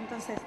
Entonces,